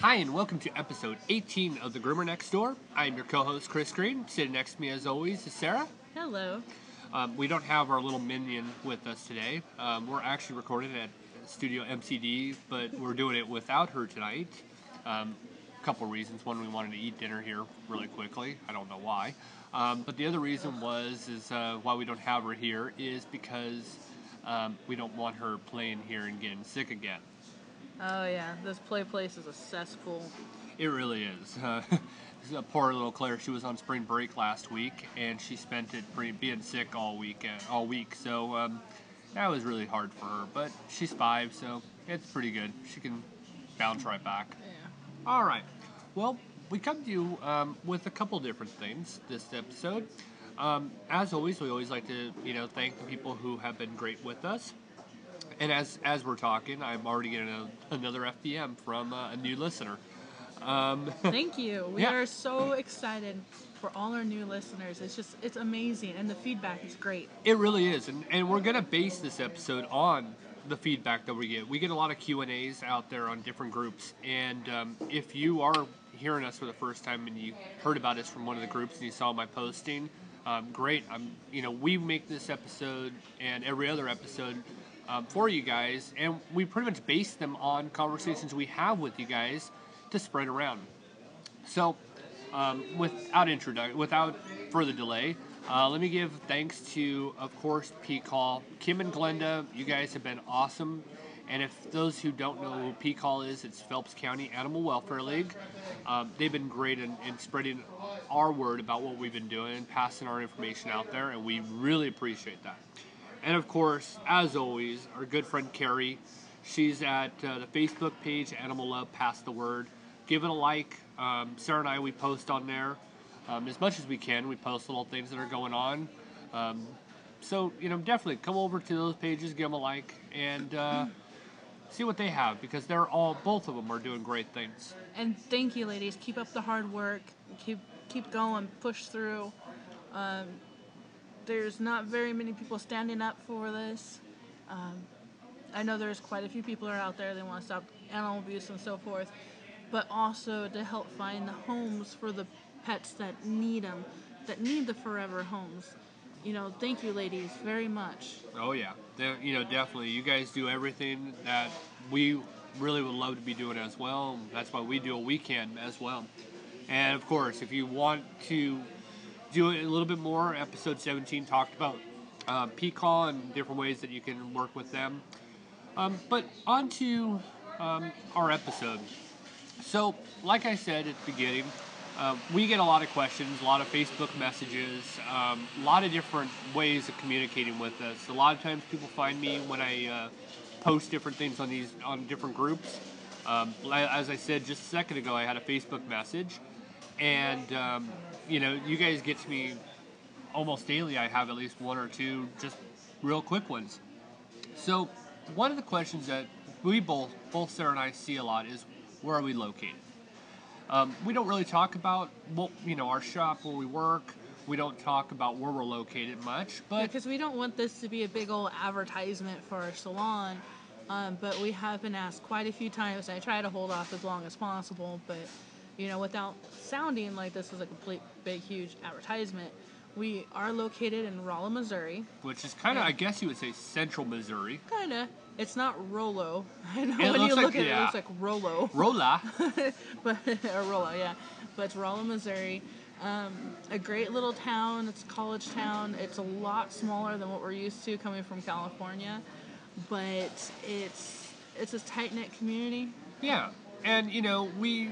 Hi, and welcome to episode 18 of The Groomer Next Door. I'm your co host, Chris Green. Sitting next to me, as always, is Sarah. Hello. Um, we don't have our little minion with us today. Um, we're actually recording at Studio MCD, but we're doing it without her tonight. Um, a couple reasons. One, we wanted to eat dinner here really quickly. I don't know why. Um, but the other reason was is uh, why we don't have her here is because um, we don't want her playing here and getting sick again. Oh yeah, this play place is a cesspool. It really is. Uh, this poor little Claire. She was on spring break last week, and she spent it pre- being sick all weekend, all week. So um, that was really hard for her. But she's five, so it's pretty good. She can bounce right back. Yeah. All right. Well, we come to you um, with a couple different things this episode. Um, as always, we always like to, you know, thank the people who have been great with us. And as as we're talking, I'm already getting a, another FPM from uh, a new listener. Um, Thank you. We Yeah. are so excited for all our new listeners. It's just it's amazing, and the feedback is great. It really is, and, and we're gonna base this episode on the feedback that we get. We get a lot of Q and A's out there on different groups, and um, if you are hearing us for the first time and you heard about us from one of the groups and you saw my posting, um, great. I'm, you know, we make this episode and every other episode um, for you guys, and we pretty much base them on conversations we have with you guys to spread around. So, um, without introdu- without further delay, uh, let me give thanks to, of course, PCAWL, Kim and Glenda. You guys have been awesome. And if those who don't know who PCAWL is, it's Phelps County Animal Welfare League. Um, they've been great in, in spreading our word about what we've been doing and passing our information out there, and we really appreciate that. And of course, as always, our good friend Carrie. She's at uh, the Facebook page Animal Love Pass the Word. Give it a like. Um, Sarah and I, we post on there um, as much as we can. We post little things that are going on. Um, so, you know, definitely come over to those pages, give them a like, and uh, see what they have because they're all, both of them are doing great things. And thank you, ladies. Keep up the hard work. Keep keep going. Push through. Um, there's not very many people standing up for this. Um, I know there's quite a few people are out there. They want to stop animal abuse and so forth, but also to help find the homes for the pets that need them, that need the forever homes. You know, thank you, ladies, very much. Oh yeah, you know definitely. You guys do everything that we really would love to be doing as well. That's why we do a weekend as well. And of course, if you want to do it a little bit more, episode 17 talked about uh, and different ways that you can work with them. Um, but on to um, our episode. So, like I said at the beginning, uh, we get a lot of questions, a lot of Facebook messages, um, a lot of different ways of communicating with us. A lot of times, people find me when I uh, post different things on these on different groups. Um, as I said just a second ago, I had a Facebook message, and um, you know, you guys get to me almost daily. I have at least one or two just real quick ones. So, one of the questions that we both, both Sarah and I, see a lot is where are we located? Um, we don't really talk about, well, you know, our shop where we work. We don't talk about where we're located much, but Because we don't want this to be a big old advertisement for our salon, um, but we have been asked quite a few times. And I try to hold off as long as possible, but you know, without sounding like this is a complete, big, huge advertisement, we are located in Rolla, Missouri. which is kind of, I guess you would say, central Missouri. Kinda. It's not Rollo. I know It when you like- look at it, yeah. it looks like Rollo. Rolla. but or Rollo, yeah. But it's Rolla, Missouri. Um, a great little town. It's a college town. It's a lot smaller than what we're used to coming from California, but it's it's a tight knit community. Yeah, and you know we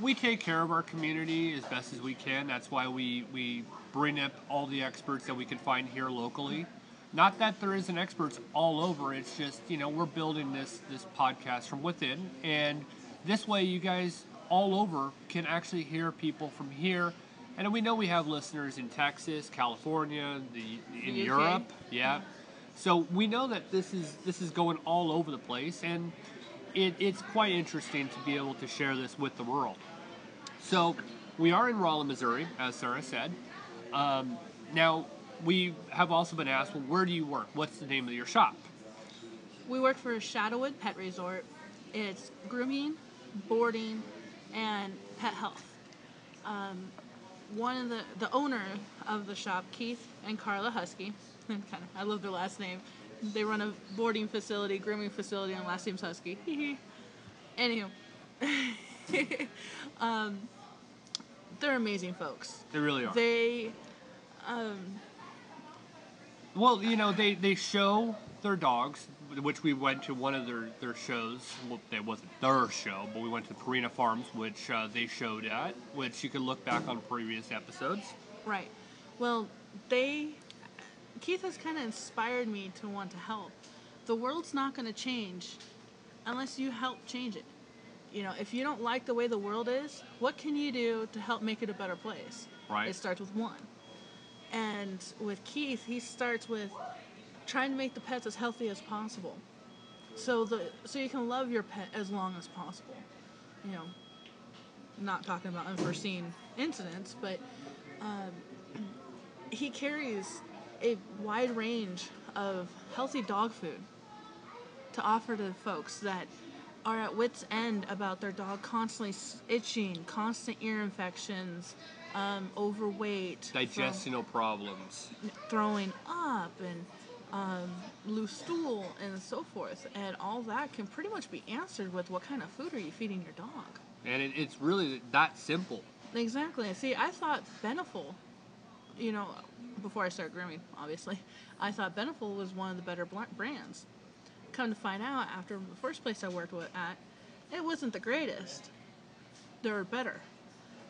we take care of our community as best as we can. That's why we we bring up all the experts that we can find here locally. Not that there isn't experts all over. It's just you know we're building this this podcast from within, and this way you guys all over can actually hear people from here. And we know we have listeners in Texas, California, the in The Europe, yeah. So we know that this is this is going all over the place, and it, it's quite interesting to be able to share this with the world. So we are in Rolla, Missouri, as Sarah said. Um, now we have also been asked, well, where do you work? What's the name of your shop? We work for Shadowood Pet Resort. It's grooming, boarding, and pet health. Um, one of the the owner of the shop, Keith and Carla Husky, kind of I love their last name. They run a boarding facility, grooming facility, and last name's Husky. Anywho, um, they're amazing folks. They really are. They, um, Well, you know, they, they show their dogs, which we went to one of their, their shows. Well, it wasn't their show, but we went to Purina Farms, which uh, they showed at, which you can look back on previous episodes. right. Well, they, Keith has kind of inspired me to want to help. The world's not going to change unless you help change it. You know, if you don't like the way the world is, what can you do to help make it a better place? Right. It starts with one. And with Keith, he starts with trying to make the pets as healthy as possible. So the so you can love your pet as long as possible. You know, not talking about unforeseen incidents, but um, he carries a wide range of healthy dog food to offer to folks that are at wits end about their dog constantly itching, constant ear infections, um, overweight, Digestional problems. throwing up, and um, loose stool, and so forth. And all that can pretty much be answered with what kind of food are you feeding your dog? And it, it's really that simple. Exactly. See, I thought Beneful, you know, before I started grooming, obviously, I thought Beneful was one of the better brands. Come to find out, after the first place I worked with at, it wasn't the greatest. There were better.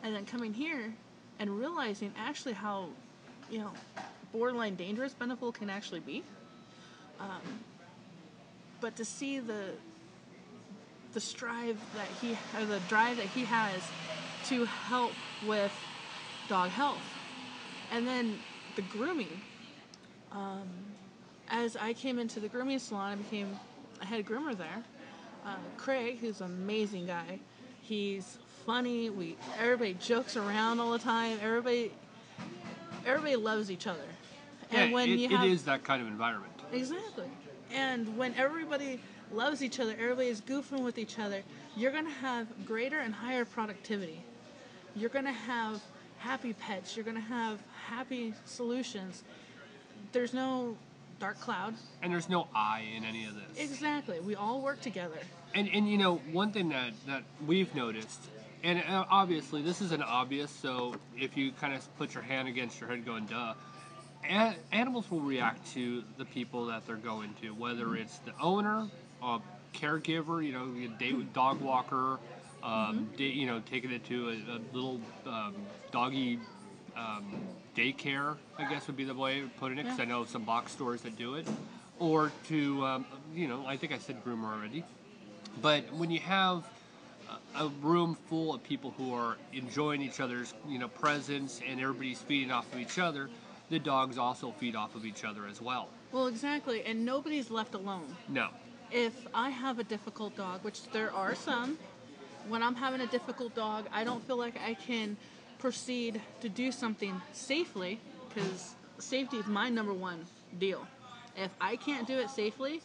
And then coming here and realizing actually how, you know, borderline dangerous Beneful can actually be. Um, but to see the the strive that he or the drive that he has to help with dog health and then the grooming um, as i came into the grooming salon i became a head groomer there uh, craig who's an amazing guy he's funny we everybody jokes around all the time everybody everybody loves each other and Yeah, when it, you have is that kind of environment. Exactly. And when everybody loves each other, everybody is goofing with each other, you're going to have greater and higher productivity. You're going to have happy pets. You're going to have happy solutions. There's no dark cloud. And there's no I in any of this. Exactly. We all work together. And and you know one thing that that we've noticed, and obviously this isn't obvious. So if you kind of put your hand against your head, going duh, a- animals will react to the people that they're going to, whether it's the owner, a caregiver, you know, a day, dog walker, um, day, you know, taking it to a, a little um, doggy. Um, daycare, I guess would be the way of putting it, because Yeah. I know some box stores that do it, or to, um, you know, I think I said groomer already, but when you have a, a room full of people who are enjoying each other's, you know, presence and everybody's feeding off of each other, the dogs also feed off of each other as well. Well, exactly. And nobody's left alone. No. if I have a difficult dog, which there are some, when I'm having a difficult dog, I don't feel like I can proceed to do something safely because safety is my number one deal. If I can't do it safely,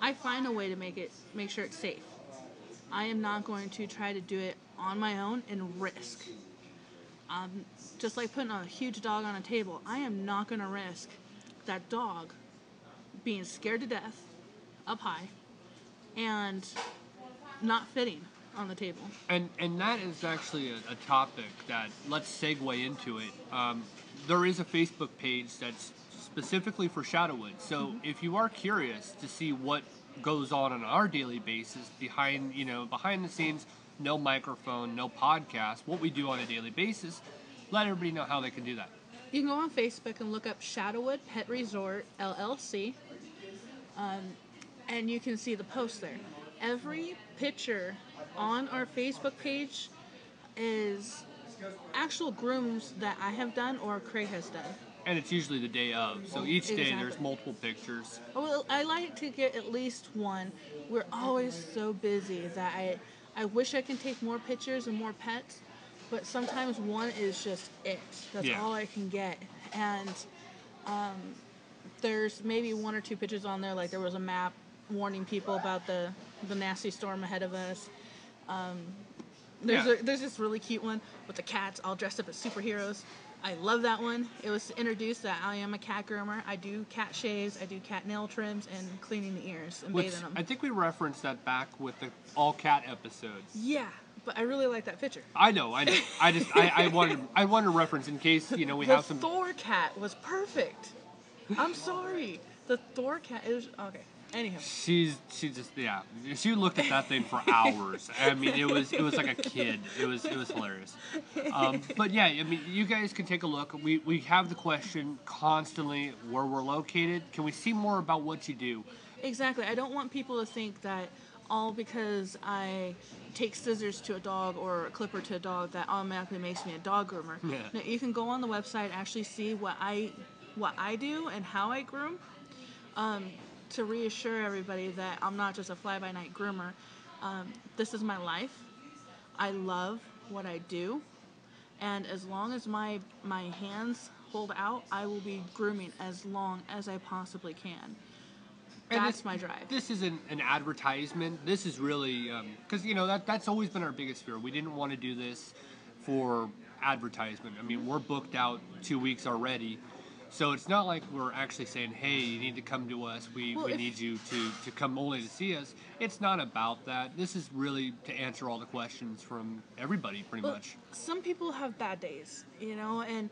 I find a way to make it make sure it's safe. I am not going to try to do it on my own and risk. Um, just like putting a huge dog on a table, I am not going to risk that dog being scared to death up high and not fitting on the table. And and that is actually a, a topic that let's segue into it. Um, there is a Facebook page that's specifically for Shadowood. So if you are curious to see what goes on on our daily basis behind you know behind the scenes, no microphone, no podcast, what we do on a daily basis, let everybody know how they can do that. You can go on Facebook and look up Shadowood Pet Resort LLC, um, and you can see the post there. Every picture on our Facebook page is actual grooms that I have done or Craig has done. And it's usually the day of. So each day there's multiple pictures. Well, I like to get at least one. We're always so busy that I, I wish I can take more pictures and more pets, but sometimes one is just it. That's Yeah. all I can get. And um, there's maybe one or two pictures on there, like there was a map warning people about the, the nasty storm ahead of us. Um, There's Yeah. a, there's this really cute one with the cats all dressed up as superheroes. I love that one. It was introduced that I am a cat groomer. I do cat shaves, I do cat nail trims, and cleaning the ears and bathing them. I think we referenced that back with the all cat episodes. yeah, but I really like that picture. I know, I know. I just I, I wanted I wanted to reference in case you know we the have some. Thor cat was perfect. I'm sorry. The Thor cat is okay. Anyhow, She's she just yeah. She looked at that thing for hours. I mean, it was it was like a kid. It was it was hilarious. Um, but yeah, I mean, you guys can take a look. We we have the question constantly where we're located. Can we see more about what you do? exactly. I don't want people to think that all because I take scissors to a dog or a clipper to a dog that automatically makes me a dog groomer. Yeah. No, you can go on the website and actually see what I what I do and how I groom. Um, to reassure everybody that I'm not just a fly by night groomer. Um, this is my life. I love what I do, and as long as my my hands hold out, I will be grooming as long as I possibly can. And That's this- my drive. This isn't an advertisement. This is really because you know that that's always been our biggest fear. We didn't want to do this for advertisement. I mean, we're booked out two weeks already, so it's not like we're actually saying, "Hey, you need to come to us. We, Well, we if- need you to to come only to see us." It's not about that. This is really to answer all the questions from everybody, pretty Well, much. some people have bad days, you know, and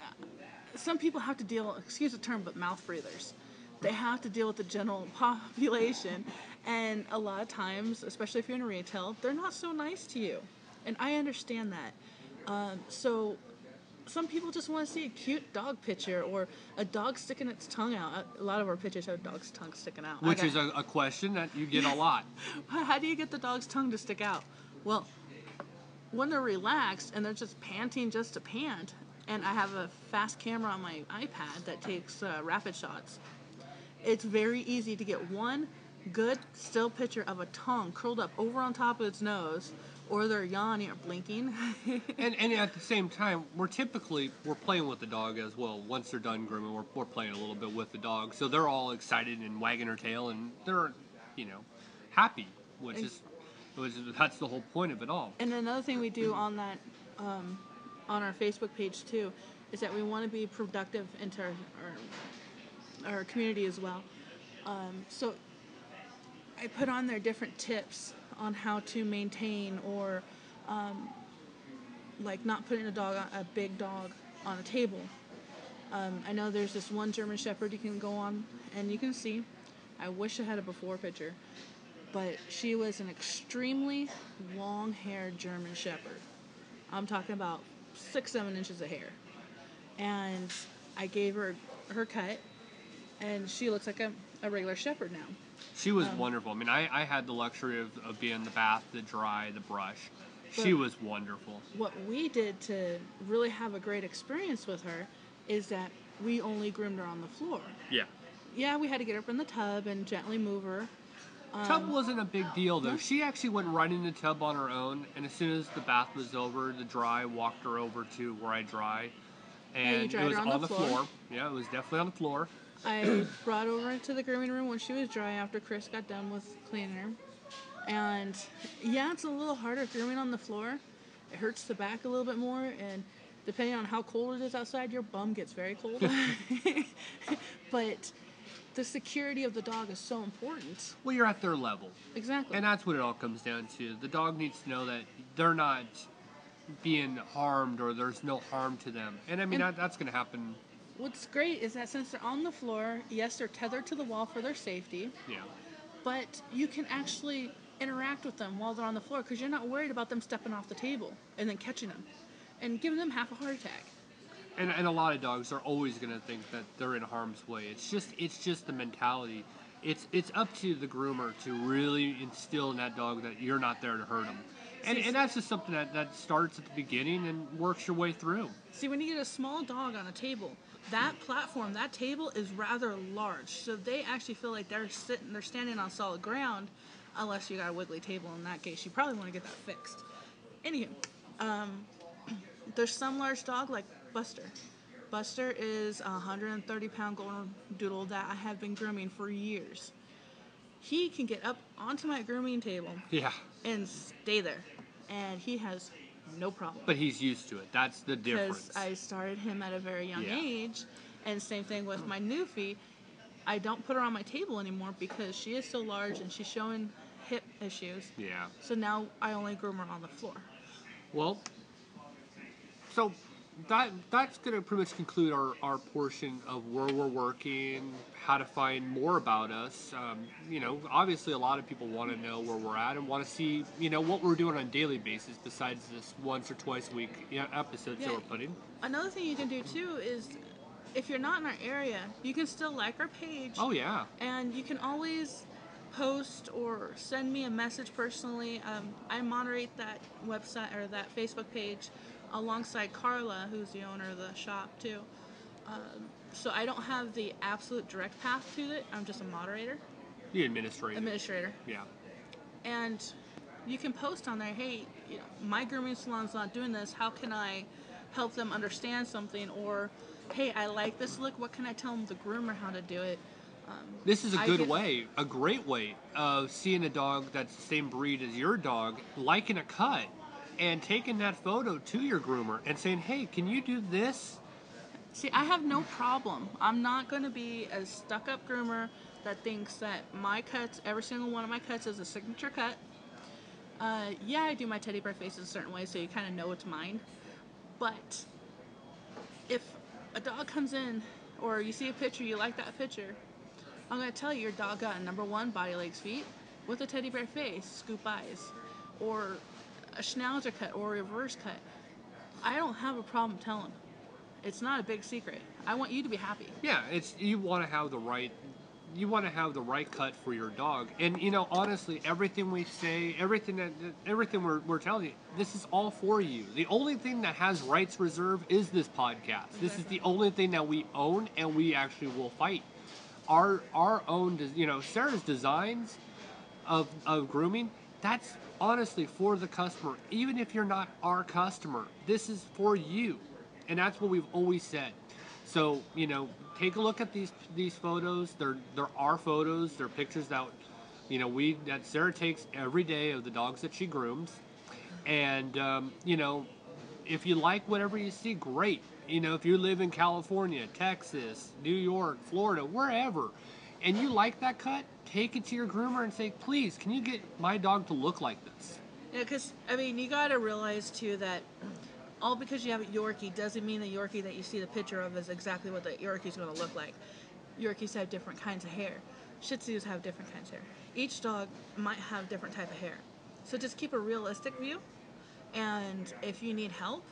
uh, some people have to deal, excuse the term, but mouth breathers. They have to deal with the general population, and a lot of times, especially if you're in retail, they're not so nice to you, and I understand that. Um, so, some people just want to see a cute dog picture or a dog sticking its tongue out. A lot of our pictures have dog's tongue sticking out. Which is a, a question that you get a lot. how do you get the dog's tongue to stick out? Well, when they're relaxed and they're just panting just to pant, and I have a fast camera on my iPad that takes uh, rapid shots, it's very easy to get one good still picture of a tongue curled up over on top of its nose, or they're yawning or blinking. And, and at the same time, we're typically we're playing with the dog as well. Once they're done grooming, we're, we're playing a little bit with the dog, so they're all excited and wagging their tail, and they're, you know, happy, which is, which is that's the whole point of it all. And another thing we do on that, um, on our Facebook page too, is that we want to be productive into our, our, our community as well. Um, so I put on there different tips on how to maintain or um, like not putting a dog, on, a big dog, on a table. Um, I know there's this one German Shepherd you can go on and you can see. I wish I had a before picture but she was an extremely long haired German Shepherd. I'm talking about six, seven inches of hair. And I gave her her cut, and she looks like a, a regular Shepherd now. She was um, wonderful. I mean, I, I had the luxury of, of being the bath, the dry, the brush. She was wonderful. What we did to really have a great experience with her is that we only groomed her on the floor. Yeah. Yeah, we had to get her up in the tub and gently move her. Tub um, wasn't a big deal though. She actually went right in the tub on her own, and as soon as the bath was over, the dry walked her over to where I dry, and it dried was on on the the floor? floor. Yeah, it was definitely on the floor. I brought over into the grooming room when she was dry after Chris got done with cleaning her. And yeah, it's a little harder grooming on the floor. It hurts the back a little bit more, and depending on how cold it is outside, your bum gets very cold. but the security of the dog is so important. Well, you're at their level, Exactly. and that's what it all comes down to. The dog needs to know that they're not being harmed or there's no harm to them, and I mean And- that, that's going to happen. What's great is that since they're on the floor, yes, they're tethered to the wall for their safety, Yeah. but you can actually interact with them while they're on the floor because you're not worried about them stepping off the table and then catching them and giving them half a heart attack. And, and a lot of dogs are always going to think that they're in harm's way. It's just it's just the mentality. It's it's up to the groomer to really instill in that dog that you're not there to hurt them. And, and that's just something that, that starts at the beginning and works your way through. See, when you get a small dog on a table, that platform, that table is rather large, so they actually feel like they're sitting, they're standing on solid ground, unless you got a wiggly table. In that case, you probably want to get that fixed. Anywho, um, there's some large dog like Buster. Buster is a 130 pound golden doodle that I have been grooming for years. He can get up onto my grooming table Yeah. and stay there. and he has no problem. But he's used to it. That's the difference. because I started him at a very young Yeah. age, and same thing with my Newfie. I don't put her on my table anymore because she is so large and she's showing hip issues. yeah. So now I only groom her on the floor. Well, so that that's going to pretty much conclude our, our portion of where we're working, how to find more about us. Um, you know, obviously a lot of people want to know where we're at and want to see, you know, what we're doing on a daily basis besides this once or twice a week you know, episodes that we're putting. Another thing you can do too is if you're not in our area, you can still like our page. Oh yeah, And you can always post or send me a message personally. Um, I moderate that website or that Facebook page alongside Carla, who's the owner of the shop too. Um, so I don't have the absolute direct path to it. I'm just a moderator, the administrator. administrator, yeah. and you can post on there. Hey, you know, my grooming salon's not doing this. How can I help them understand something? Or, hey, I like this look. What can I tell them the groomer how to do it? This is a I good get- way, a great way of seeing a dog that's the same breed as your dog, liking a cut, and taking that photo to your groomer and saying, "Hey, can you do this?" See, I have no problem. I'm not going to be a stuck up groomer that thinks that my cuts, every single one of my cuts, is a signature cut. Uh, yeah, I do my teddy bear faces a certain way so you kind of know it's mine. But if a dog comes in or you see a picture, you like that picture, I'm going to tell you your dog got a number one body, legs, feet with a teddy bear face, scoop eyes, or a schnauzer cut or a reverse cut. I don't have a problem telling. It's not a big secret. I want you to be happy. Yeah, it's you want to have the right you want to have the right cut for your dog. And you know, honestly, everything we say, everything that everything we're, we're telling you, this is all for you. The only thing that has rights reserved is this podcast. This is the only thing that we own and we actually will fight. Our our own, you know, Sarah's designs of of grooming, that's honestly for the customer. Even if you're not our customer, this is for you. And that's what we've always said. So, you know, take a look at these these photos. They're they're our photos. They're pictures that you know we that Sarah takes every day of the dogs that she grooms. And um, you know, if you like whatever you see, great. You know, if you live in California, Texas, New York, Florida, wherever, and you like that cut, take it to your groomer and say, please, can you get my dog to look like this? Yeah, because I mean, you got to realize too that all because you have a Yorkie doesn't mean the Yorkie that you see the picture of is exactly what the Yorkie's going to look like. Yorkies have different kinds of hair. Shih Tzus have different kinds of hair. Each dog might have different type of hair. So just keep a realistic view, and if you need help,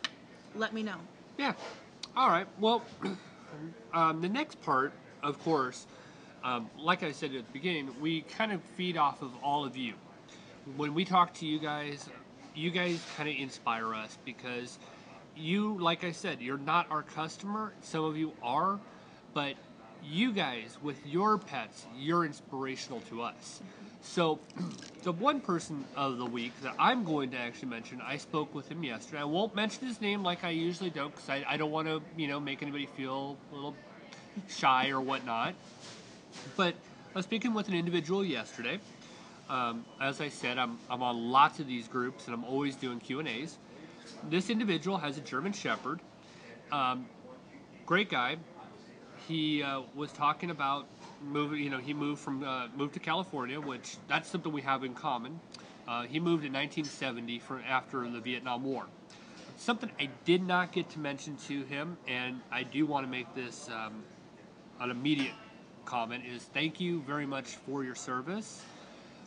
let me know. Yeah. All right. Well, um, the next part, of course, um, like I said at the beginning, we kind of feed off of all of you. When we talk to you guys, you guys kind of inspire us because you, like I said, you're not our customer. Some of you are, but you guys with your pets, you're inspirational to us. So, the one person of the week that I'm going to actually mention, I spoke with him yesterday. I won't mention his name like I usually don't because I, I don't want to, you know, make anybody feel a little shy or whatnot. But I was speaking with an individual yesterday. Um, as I said, I'm, I'm on lots of these groups and I'm always doing Q and A's. This individual has a German Shepherd. Um, great guy. He uh, was talking about moving. You know, he moved from uh, moved to California, which that's something we have in common. Uh, he moved in 1970 from after the Vietnam War. Something I did not get to mention to him, and I do want to make this um, an immediate comment is thank you very much for your service.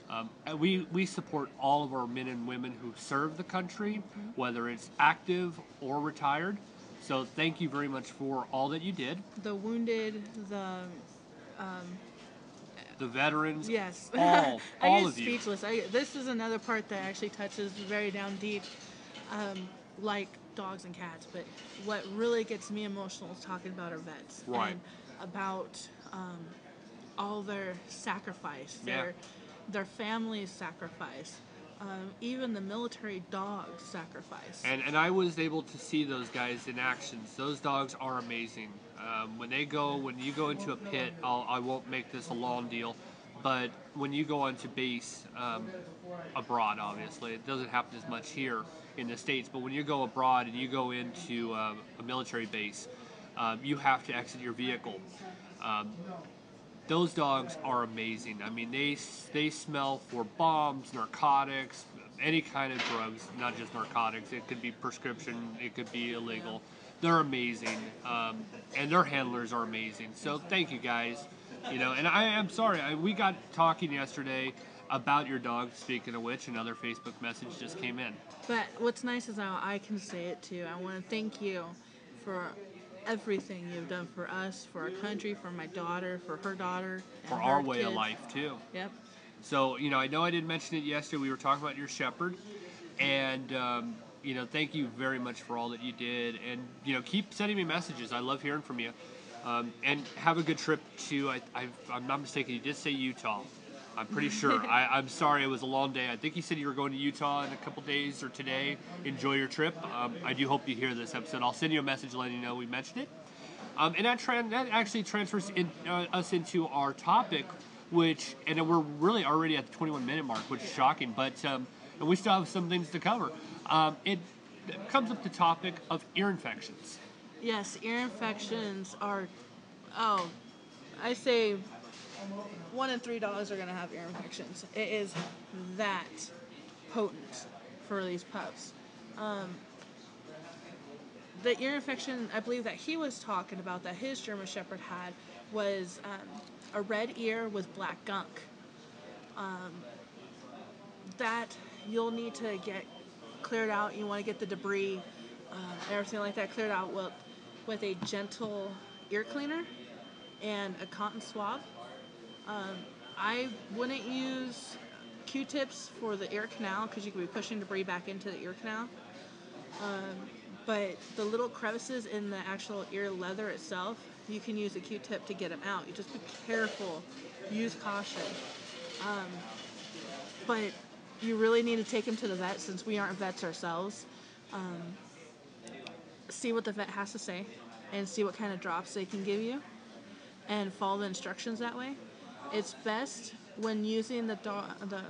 Um, we, we support all of our men and women who serve the country, whether it's active or retired. So thank you very much for all that you did. The wounded, the The veterans, Yes. all, I all get of you. speechless. I, this is another part that actually touches very down deep, um, like dogs and cats. But what really gets me emotional is talking about our vets Right. and about um, all their sacrifice, Yeah. their their family's sacrifice, um, even the military dog's sacrifice. And, and I was able to see those guys in actions. Those dogs are amazing. Um, when they go, when you go into a pit, I'll, I won't make this a long deal. But when you go on to base um, abroad, obviously, it doesn't happen as much here in the States, but when you go abroad and you go into uh, a military base, um, you have to exit your vehicle. Um, those dogs are amazing. I mean, they they smell for bombs, narcotics, any kind of drugs, not just narcotics. It could be prescription, it could be illegal. They're amazing, um, and their handlers are amazing. So thank you guys. You know, and I am sorry. I, we got talking yesterday about your dog. Speaking of which, another Facebook message just came in. But what's nice is how I can say it too. I want to thank you for everything you've done for us, for our country, for my daughter, for her daughter, For our way of life too. Yep. So, you know, I know I didn't mention it yesterday. We were talking about your shepherd, and um, you know, thank you very much for all that you did, and you know, keep sending me messages. I love hearing from you, um, and have a good trip to. I, I, I'm not mistaken. You did say Utah. I'm pretty sure. I, I'm sorry, it was a long day. I think you said you were going to Utah in a couple days or today. Enjoy your trip. Um, I do hope you hear this episode. I'll send you a message letting you know we mentioned it. Um, and that, tran- that actually transfers in, uh, us into our topic, which, and we're really already at the 21 minute mark, which is shocking, but um, and we still have some things to cover. Um, it, it comes up the topic of ear infections. Yes, ear infections are. Oh, I say one in three dogs are going to have ear infections. It is that potent for these pups. Um, the ear infection, I believe that he was talking about that his German Shepherd had was um, a red ear with black gunk. Um, that you'll need to get cleared out. You want to get the debris, um, everything like that cleared out with, with a gentle ear cleaner and a cotton swab. Um, I wouldn't use Q-tips for the ear canal because you could be pushing debris back into the ear canal. Um, but the little crevices in the actual ear leather itself, you can use a Q-tip to get them out. You just be careful, use caution. Um, but you really need to take them to the vet since we aren't vets ourselves. Um, see what the vet has to say and see what kind of drops they can give you and follow the instructions that way. It's best when using the, do- the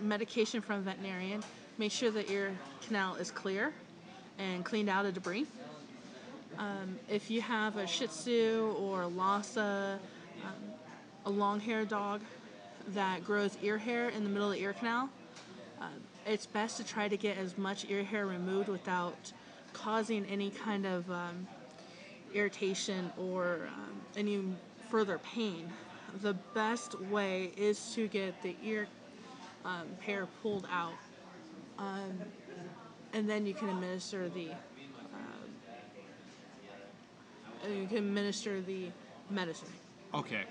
medication from a veterinarian, make sure the ear canal is clear and cleaned out of debris. Um, if you have a Shih Tzu or a Lhasa, um, a long haired dog that grows ear hair in the middle of the ear canal, uh, it's best to try to get as much ear hair removed without causing any kind of um, irritation or um, any further pain. The best way is to get the ear um, hair pulled out, um, and then you can administer the um, and you can administer the medicine. Okay.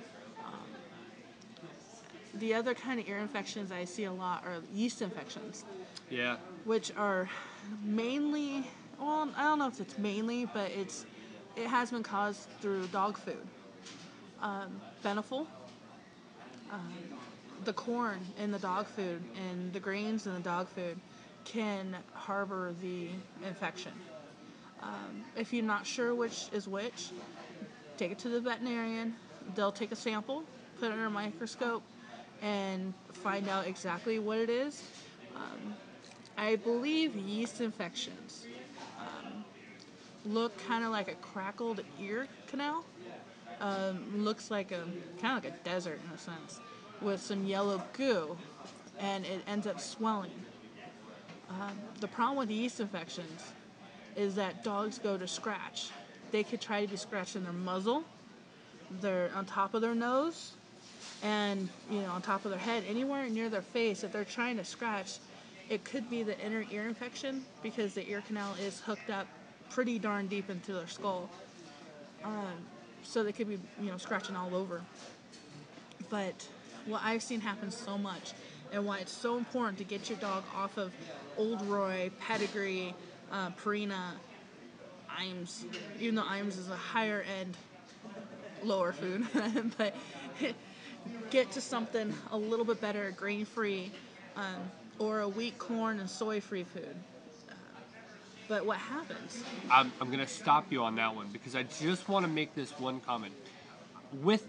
The other kind of ear infections I see a lot are yeast infections. Yeah. which are mainly well i don't know if it's mainly but it's it has been caused through dog food um, beneful um, the corn in the dog food and the grains in the dog food can harbor the infection. Um, if you're not sure which is which take it to the veterinarian. They'll take a sample put it under a microscope and find out exactly what it is. I believe yeast infections um, look kind of like a crackled ear canal. Um, looks like a kind of like a desert in a sense, with some yellow goo, and it ends up swelling. Um, the problem with yeast infections is that dogs go to scratch. They could try to be scratching their muzzle, their on top of their nose, and you know on top of their head, anywhere near their face. If they're trying to scratch, it could be the inner ear infection because the ear canal is hooked up pretty darn deep into their skull. Um, so they could be, you know, scratching all over. But what I've seen happen so much, and why it's so important to get your dog off of Old Roy, Pedigree, uh, Purina, Iams, even though Iams is a higher end, lower food, but get to something a little bit better, grain free, um, or a wheat, corn, and soy free food. But what happens? I'm, I'm going to stop you on that one because I just want to make this one comment. With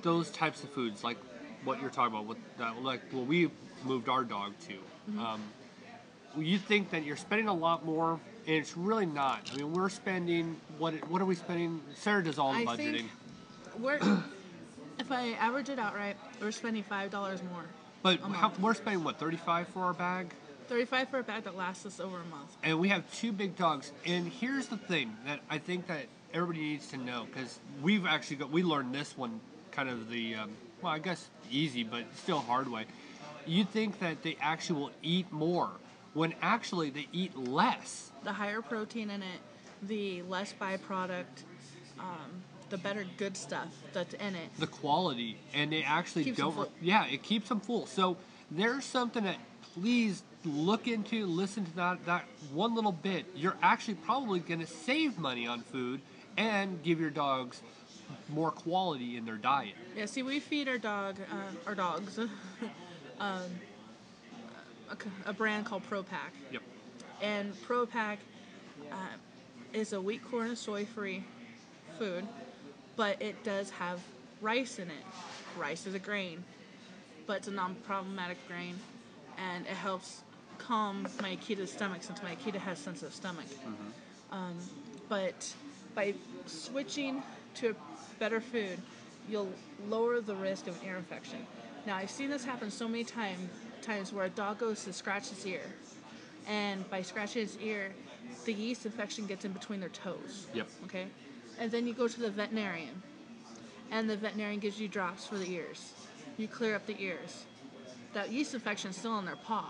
those types of foods, like what you're talking about, with that, like what we moved our dog to, Mm-hmm. um, you think that you're spending a lot more, and it's really not. I mean, we're spending what? What are we spending? Sarah does all the I budgeting. think we're if I average it out right, we're spending five dollars more. But how, we're spending what 35 for our bag, Thirty-five for a bag that lasts us over a month. and we have two big dogs. And here's the thing that I think that everybody needs to know because we've actually got we learned this one kind of the um, well I guess easy but still hard way. You think that they actually will eat more when actually they eat less. The higher protein in it, the less byproduct, um, the better good stuff that's in it. the quality and they actually Keeps don't yeah it keeps them full so there's something that please look into listen to that that one little bit you're actually probably going to save money on food and give your dogs more quality in their diet Yeah, see, we feed our dog, uh, our dogs, um, a, a brand called Pro Pac. yep And Pro Pac uh, is a wheat, corn, and soy free food, but it does have rice in it. Rice is a grain, but it's a non problematic grain, and it helps calm my Akita's stomach since my Akita has sensitive stomach. Um, but by switching to a better food, you'll lower the risk of an ear infection. Now, I've seen this happen so many time, times where a dog goes to scratch his ear, and by scratching his ear, the yeast infection gets in between their toes. Yep. Okay? And then you go to the veterinarian, and the veterinarian gives you drops for the ears. You clear up the ears. That yeast infection's still in their paw.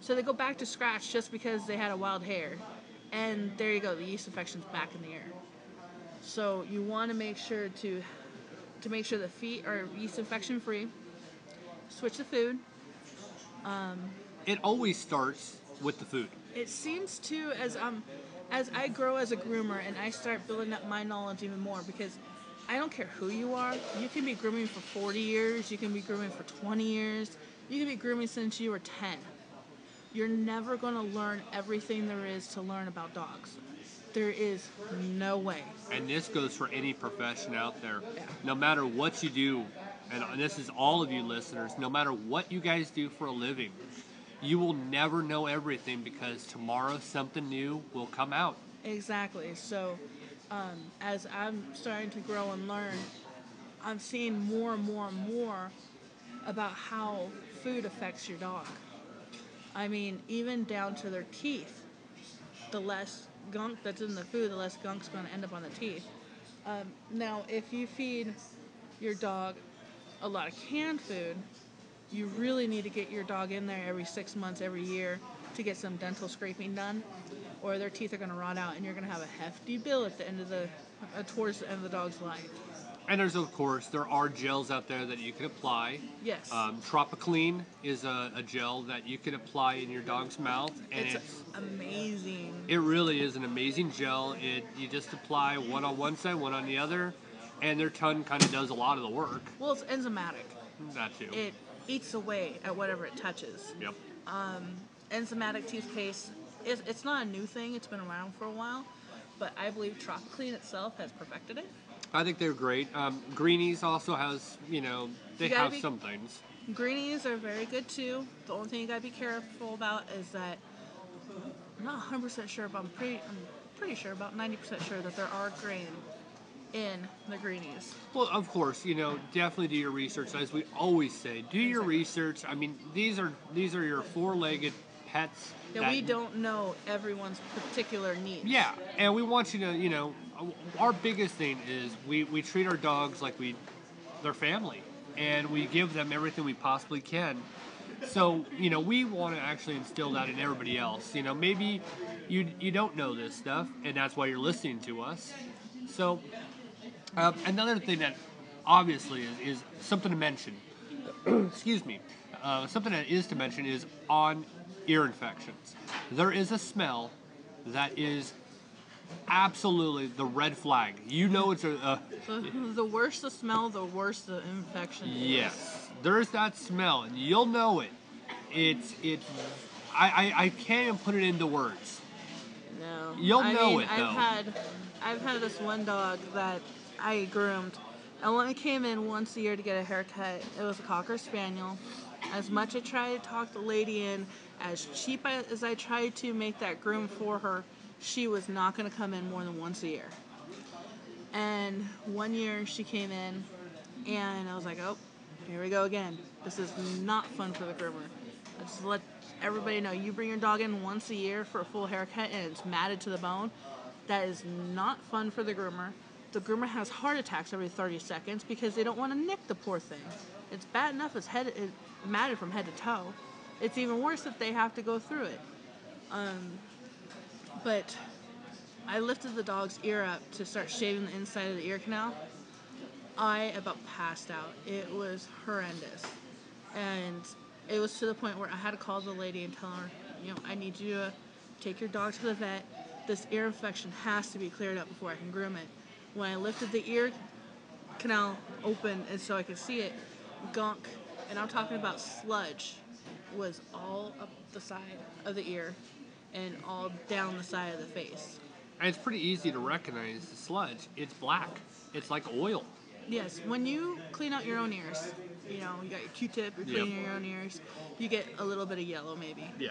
So they go back to scratch just because they had a wild hair. And there you go, the yeast infection's back in the air. So you want to make sure to to make sure the feet are yeast infection free. Switch the food. it always starts with the food It seems to as um as I grow as a groomer and I start building up my knowledge even more because I don't care who you are. You can be grooming for 40 years, you can be grooming for 20 years, you can be grooming since you were 10. You're never going to learn everything there is to learn about dogs. There is no way. and this goes for any profession out there Yeah. no matter what you do and this is all of you listeners no matter what you guys do for a living you will never know everything because tomorrow something new will come out Exactly. So, um, as I'm starting to grow and learn, I'm seeing more and more and more about how food affects your dog. I mean, even down to their teeth. The less gunk that's in the food, the less gunk's going to end up on the teeth. Um, now, if you feed your dog a lot of canned food, you really need to get your dog in there every six months, every year to get some dental scraping done, or their teeth are going to rot out and you're going to have a hefty bill at the end of the, uh, towards the end of the dog's life. And there's of course there are gels out there that you can apply. Yes. Um, Tropiclean is a, a gel that you can apply in your dog's mouth, and it's, it's, amazing. it really is an amazing gel. It you just apply one on one side, one on the other, and their tongue kind of does a lot of the work. Well, it's enzymatic. That too. It eats away at whatever it touches. yep. enzymatic toothpaste is it's not a new thing it's been around for a while but i believe tropiclean itself has perfected it I think they're great. Um, Greenies also has you know they You have be- some things. greenies are very good too the only thing you gotta be careful about is that i'm not 100% sure but i'm pretty i'm pretty sure about 90% sure that there are grain in the greenies Well, of course, you know, definitely do your research. As we always say, do your research. I mean, these are these are your four-legged pets. that that- we don't know everyone's particular needs Yeah, and we want you to, you know, our biggest thing is we we treat our dogs like we their family, and we give them everything we possibly can. So, you know, we want to actually instill that in everybody else. You know, maybe you you don't know this stuff, and that's why you're listening to us. So, um, another thing that obviously is, is something to mention. excuse me. Uh, something that is to mention is on ear infections. There is a smell that is absolutely the red flag. You know it's a, a the, the worse the smell the worse the infection is. yes. There's that smell, and you'll know it. It's it. I, I, I can't even put it into words. No. You'll I know mean, it, I've though. had I've had this one dog that I groomed I only came in once a year to get a haircut. It was a Cocker Spaniel. As much I tried to talk the lady in, as cheap as I tried to make that groom for her, she was not going to come in more than once a year. And one year she came in, and I was like, oh, here we go again. This is not fun for the groomer. Let's let everybody know you bring your dog in once a year for a full haircut and it's matted to the bone. That is not fun for the groomer. The groomer has heart attacks every 30 seconds because they don't want to nick the poor thing. It's bad enough it's head matted from head to toe. It's even worse if they have to go through it. Um, but I lifted the dog's ear up to start shaving the inside of the ear canal. I about passed out. It was horrendous. And it was to the point where I had to call the lady and tell her, you know, I need you to take your dog to the vet. This ear infection has to be cleared up before I can groom it. When I lifted the ear canal open and so I could see it, gunk, and I'm talking about sludge, was all up the side of the ear and all down the side of the face. And it's pretty easy to recognize the sludge. It's black. It's like oil. Yes, when you clean out your own ears, you know, you got your Q-tip, you're cleaning Yep. your own ears, you get a little bit of yellow maybe. Yeah.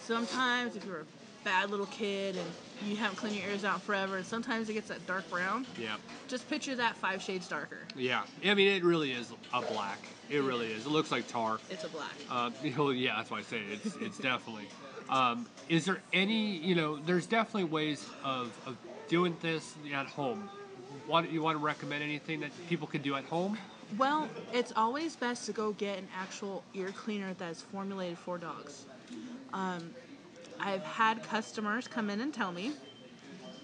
Sometimes if you're a bad little kid and you haven't cleaned your ears out forever, and sometimes it gets that dark brown, Yeah. just picture that five shades darker. Yeah. I mean, it really is a black. It really is. It looks like tar. It's a black. Uh, you know, yeah, that's why I say it. it's it's definitely. Um, is there any you know? There's definitely ways of, of doing this at home. Want you want to recommend anything that people can do at home? Well, it's always best to go get an actual ear cleaner that's formulated for dogs. Um, I've had customers come in and tell me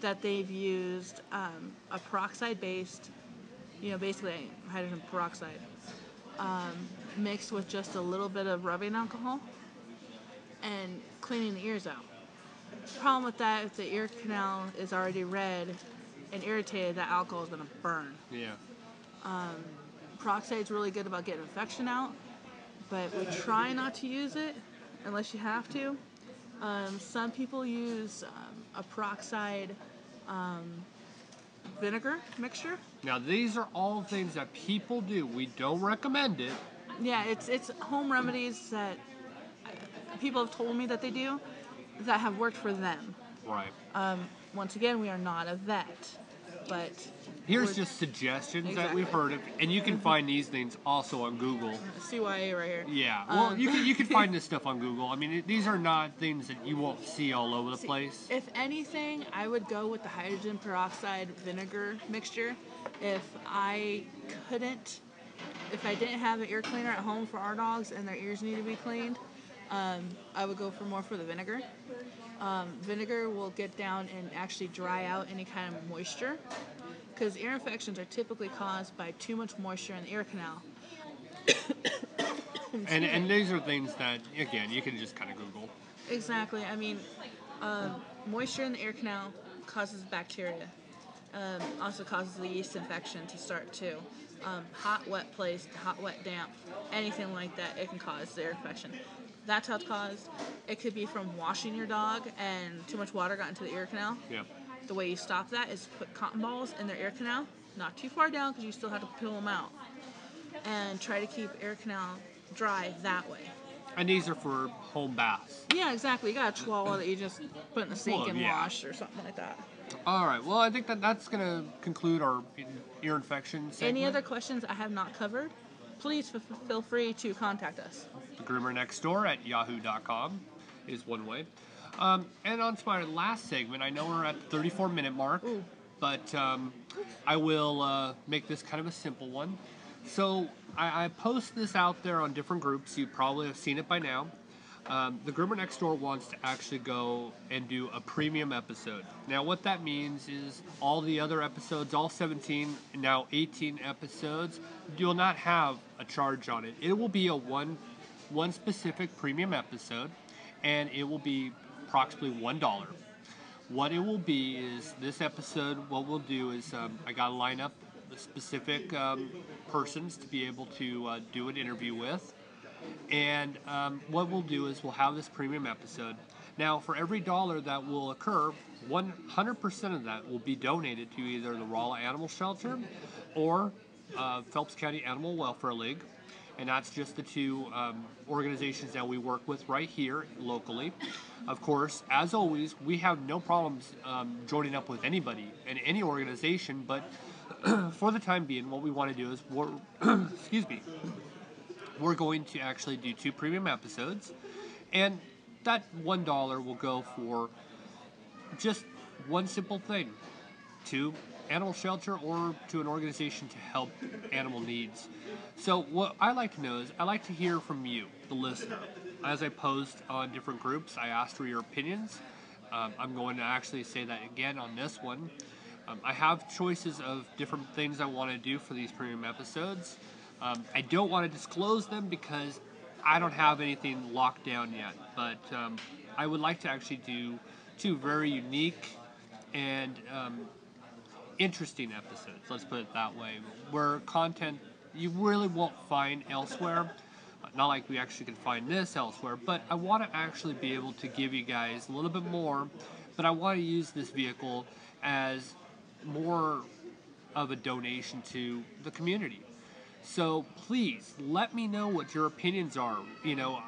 that they've used um, a peroxide based, you know, basically hydrogen peroxide, um, mixed with just a little bit of rubbing alcohol and cleaning the ears out. Problem with that, if the ear canal is already red and irritated, that alcohol is going to burn. Yeah. Peroxide is really good about getting infection out, but we try not to use it unless you have to. Um, some people use um, a peroxide um, vinegar mixture. Now these are all things that people do. We don't recommend it. Yeah, it's it's home remedies that people have told me that they do that have worked for them. Right. Um, once again, we are not a vet, but Here's just suggestions that we've heard of, and you can find these things also on Google. CYA right here. Yeah. Well, Um, you can you can find this stuff on Google. I mean, it, these are not things that you won't see all over the See, place. If anything, I would go with the hydrogen peroxide vinegar mixture. If I couldn't, if I didn't have an ear cleaner at home for our dogs and their ears need to be cleaned, um, I would go for more for the vinegar. Um, vinegar will get down and actually dry out any kind of moisture because ear infections are typically caused by too much moisture in the ear canal. And and these are things that again you can just kind of Google. Exactly. I mean, um, moisture in the ear canal causes bacteria. Um, also causes the yeast infection to start too. Um, hot, wet place, hot, wet, damp, anything like that, it can cause the ear infection. That's how it's caused. It could be from washing your dog and too much water got into the ear canal. Yeah. The way you stop that is put cotton balls in their ear canal, not too far down because you still have to peel them out, and try to keep ear canal dry that way. And these are for home baths. Yeah, exactly. You got a chihuahua that you just put in the sink Well, and yeah. wash or something like that. All right. Well, I think that that's going to conclude our ear infection segment. Any other questions I have not covered, please f- feel free to contact us. The groomer next door at yahoo.com is one way. Um, and on to my last segment, I know we're at the 34 minute mark, Ooh. but um, I will uh, make this kind of a simple one. So I, I post this out there on different groups. You probably have seen it by now. Um, the groomer next door wants to actually go and do a premium episode. Now, what that means is all the other episodes, all 17, now 18 episodes, you'll not have a charge on it. It will be a one, one specific premium episode, and it will be approximately one dollar. What it will be is this episode. What we'll do is um, I got to line up the specific um, persons to be able to uh, do an interview with. And um, what we'll do is we'll have this premium episode. Now, for every dollar that will occur, 100% of that will be donated to either the Rolla Animal Shelter, or uh, Phelps County Animal Welfare League. And that's just the two um, organizations that we work with right here locally. Of course, as always, we have no problems um, joining up with anybody and any organization, but for the time being, what we want to do is, excuse me, we're going to actually do two premium episodes, and that one dollar will go for just one simple thing to animal shelter or to an organization to help animal needs. So what I like to know is I like to hear from you, the listener. As I post on different groups, I ask for your opinions. Um, I'm going to actually say that again on this one. Um, I have choices of different things I want to do for these premium episodes. Um, I don't want to disclose them because I don't have anything locked down yet, but um, I would like to actually do two very unique and um, interesting episodes. Let's put it that way, where content you really won't find elsewhere. Not like we actually can find this elsewhere, but I want to actually be able to give you guys a little bit more. But I want to use this vehicle as more of a donation to the community. So please let me know what your opinions are. You know,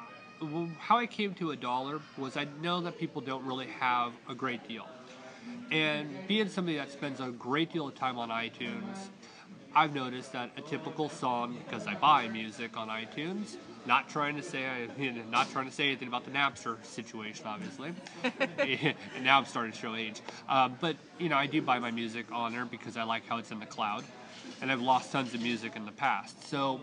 how I came to a dollar was I know that people don't really have a great deal. And being somebody that spends a great deal of time on iTunes, I've noticed that a typical song, because I buy music on iTunes, not trying to say I, not trying to say anything about the Napster situation, obviously. and now I'm starting to show age. Um, but you know, I do buy my music on there because I like how it's in the cloud, and I've lost tons of music in the past. So,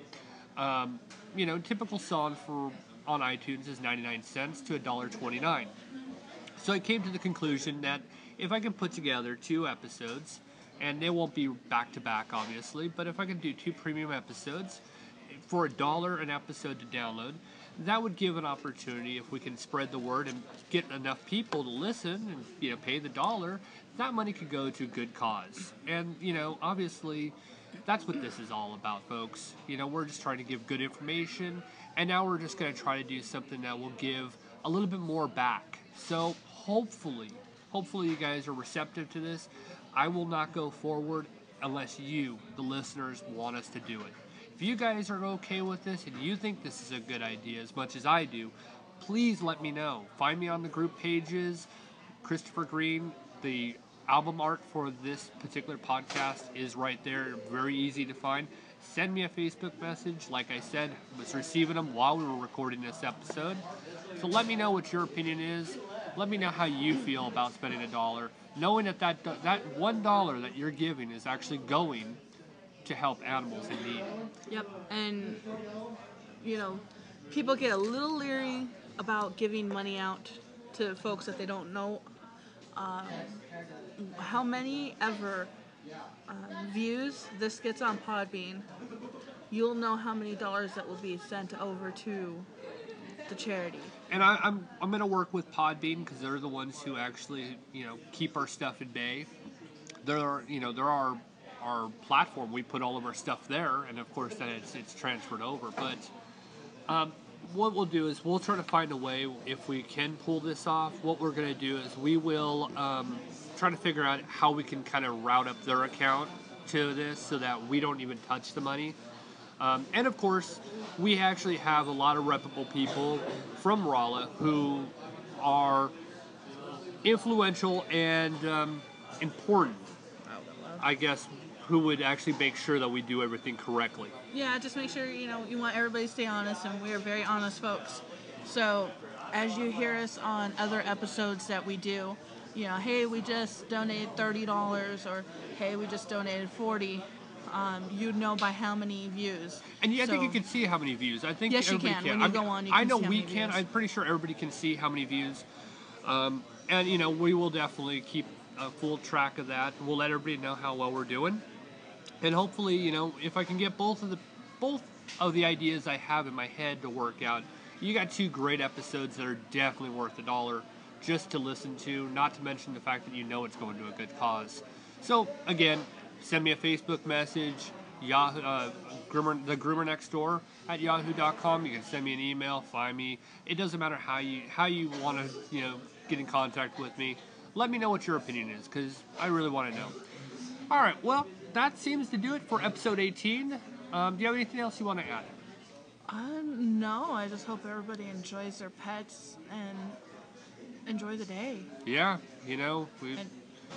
um, you know, typical song for on iTunes is 99 cents to $1.29. So I came to the conclusion that if I can put together two episodes, and they won't be back to back, obviously, but if I can do two premium episodes for a dollar an episode to download, that would give an opportunity if we can spread the word and get enough people to listen and you know pay the dollar. That money could go to a good cause, and you know obviously that's what this is all about, folks. You know we're just trying to give good information, and now we're just going to try to do something that will give a little bit more back. So hopefully, hopefully you guys are receptive to this. I will not go forward unless you, the listeners, want us to do it. If you guys are okay with this and you think this is a good idea as much as I do, please let me know. Find me on the group pages. Christopher Green, the album art for this particular podcast is right there, very easy to find. Send me a Facebook message. Like I said, I was receiving them while we were recording this episode. So let me know what your opinion is. Let me know how you feel about spending a dollar knowing that that, that one dollar that you're giving is actually going to help animals in need. Yep, and you know, people get a little leery about giving money out to folks that they don't know. Um, how many ever uh, views this gets on Podbean, you'll know how many dollars that will be sent over to the charity and I, am I'm, I'm gonna work with Podbean because they're the ones who actually you know keep our stuff at bay. They're you know they're our our platform. We put all of our stuff there, and of course then it's it's transferred over. But um, what we'll do is we'll try to find a way if we can pull this off. What we're gonna do is we will um, try to figure out how we can kind of route up their account to this so that we don't even touch the money. Um, and of course, we actually have a lot of reputable people from Rolla who are influential and um, important, I guess, who would actually make sure that we do everything correctly. Yeah, just make sure, you know, you want everybody to stay honest, and we are very honest folks. So, as you hear us on other episodes that we do, you know, hey, we just donated $30, or hey, we just donated 40 um, you know by how many views. And yeah, I think you can see how many views. I think yes, everybody can. can. When you I, go on, you I know we can. Views. I'm pretty sure everybody can see how many views. Um, and you know, we will definitely keep a full track of that. We'll let everybody know how well we're doing, and hopefully, you know, if I can get both of the both of the ideas I have in my head to work out, you got two great episodes that are definitely worth a dollar just to listen to. Not to mention the fact that you know it's going to a good cause. So again, send me a Facebook message Yahoo, uh, groomer, the groomer next door at yahoo.com. You can send me an email, find me. It doesn't matter how you how you want to you know get in contact with me. Let me know what your opinion is because I really want to know. All right, well, that seems to do it for episode 18. Um, do you have anything else you want to add? Um, no, I just hope everybody enjoys their pets and enjoy the day. Yeah, you know, And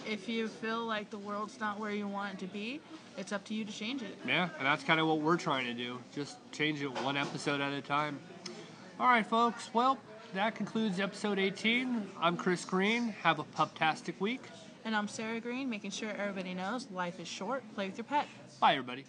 if you feel like the world's not where you want it to be, it's up to you to change it. yeah, and that's kind of what we're trying to do. Just change it one episode at a time. All right, folks. Well, that concludes episode 18. I'm Chris Green. Have a puptastic week. And I'm Sarah Green, making sure everybody knows life is short. Play with your pet. Bye, everybody.